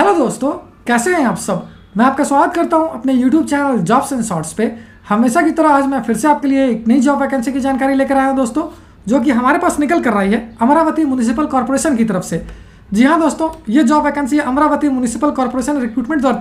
Hello दोस्तों, कैसे हैं आप सब? मैं आपका स्वागत करता हूँ अपने YouTube channel jobs and shorts पे। हमेशा की तरह आज मैं फिर से आपके लिए एक नई जॉब वैकेंसी की जानकारी लेकर आया हूँ दोस्तों, जो कि हमारे पास निकल कर रही है अमरावती म्यूनिसिपल कॉरपोरेशन की तरफ़ से। जी हाँ दोस्तों, ये जॉब वैकेंसी है अमरावती म्यूनिसिपल कॉरपोरेशन रिक्रूटमेंट दो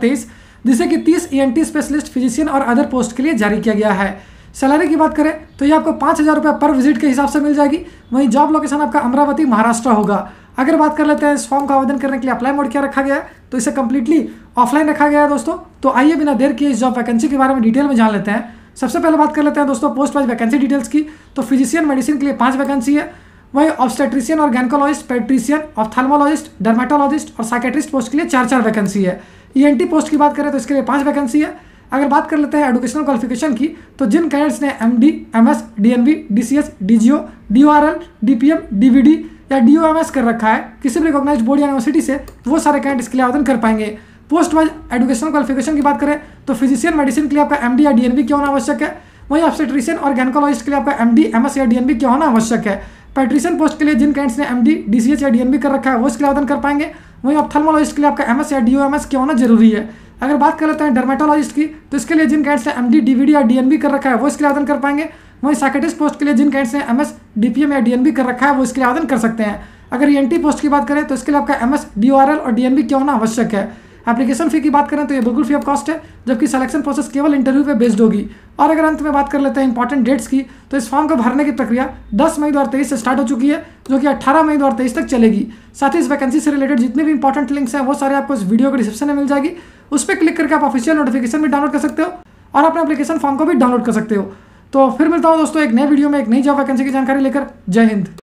जिसे कि तीस ई स्पेशलिस्ट फिजिशियन और अदर पोस्ट के लिए जारी किया गया है। सैलरी की बात करें तो ये आपको पाँच हज़ार रुपये पर विज़िट के हिसाब से मिल जाएगी। वहीं जॉब लोकेशन आपका अमरावती, महाराष्ट्र होगा। अगर बात कर लेते हैं इस फॉर्म का आवेदन करने के लिए अप्लाई मोड क्या रखा गया तो इसे कंप्लीटली ऑफलाइन रखा गया है दोस्तों। तो आइए बिना देर किए इस जॉब वैकेंसी के बारे में डिटेल में जान लेते हैं। सबसे पहले बात कर लेते हैं दोस्तों पोस्ट वाइज वैकेंसी डिटेल्स की। तो फिजिशियन मेडिसिन के लिए पाँच वैकेंसी है। वहीं ऑब्स्टेट्रिशियन और गैनकोलॉजिस्ट पेट्रिशियन ऑप्थालमोलॉजिस्ट डर्माटोलॉजिस्ट और साइकेट्रिस्ट पोस्ट के लिए चार चार वैकेंसी है। ई e पोस्ट की बात करें तो इसके लिए पाँच वैकेंसी है। अगर बात कर लेते हैं एडुकेशनल क्वालिफिकेशन की तो जिन कैंडिडेट्स ने M D M S D N B D C S D G O D O R L D P M D V D या डी कर रखा है, किसी भी रिकॉग्नाइज बोर्ड या यूनिवर्सिटी से तो वो सारे कैंडिडेट इसके लिए आवेदन कर पाएँगे। पोस्ट वाइज एजुकेशनल क्वालिफिकेशन की बात करें तो फिजिशियन मेडिसिन के लिए आपका एम या डी क्यों होना आवश्यक है? वहीं ऑब्स्टेट्रिशियन और गैनकोलॉजिस्ट के लिए आपका एम डी या डी क्या होना आवश्यक है? पेट्रिशियन पोस्ट के लिए जिन कैंडिडेट्स ने M D D C H या डी कर रखा है, वो इसके लिए आवेदन कर पाएँगे। वहीं ऑप्थलमोलॉजिस्ट के लिए आपका एम एस या डी ओ एम एस क्या होना ज़रूरी है? अगर बात कर लेते हैं डर्मेटोलॉजिस्ट की तो इसके लिए जिन कैंडिडेट्स ने M D D V D या डी एन बी कर रखा है, वो इसके लिए आवेदन कर पाएँगे। वहीं साइकेटिस्ट पोस्ट के लिए जिन कैंडिडेट्स ने M S D P M या डी एन बी कर रखा है, वो इसके लिए आवेदन कर सकते हैं। अगर एन पोस्ट की बात करें तो इसके लिए आपका M S D R L और डी एन बी क्या होना आवश्यक है? एप्लीकेशन फ़ी की बात करें तो ये बिल्कुल फ्री ऑफ़ कॉस्ट है, जबकि सिलेक्शन प्रोसेस केवल इंटरव्यू पे बेस्ड होगी। और अगर अंत में बात कर लेते हैं इंपॉर्टेंट डेट्स की तो इस फॉर्म को भरने की प्रक्रिया 10 मई दो से स्टार्ट हो चुकी है, जो कि 18 मई दो तक चलेगी। साथ ही इस वैकेंसी से रिलेटेड जितने भी इंपॉर्टेंट लिंक्स हैं, वो सारे आपको इस वीडियो के डिस्क्रिप्शन में मिल जाएगी। उस पर क्लिक करके आप ऑफिशियल नोटिफिकेशन भी डाउनलोड कर सकते हो और अपने एप्लीकेशन फॉर्म को भी डाउनलोड कर सकते हो। तो फिर मिलता हूँ दोस्तों एक नए वीडियो में एक नई जॉब वैकेंसी की जानकारी लेकर। जय हिंद।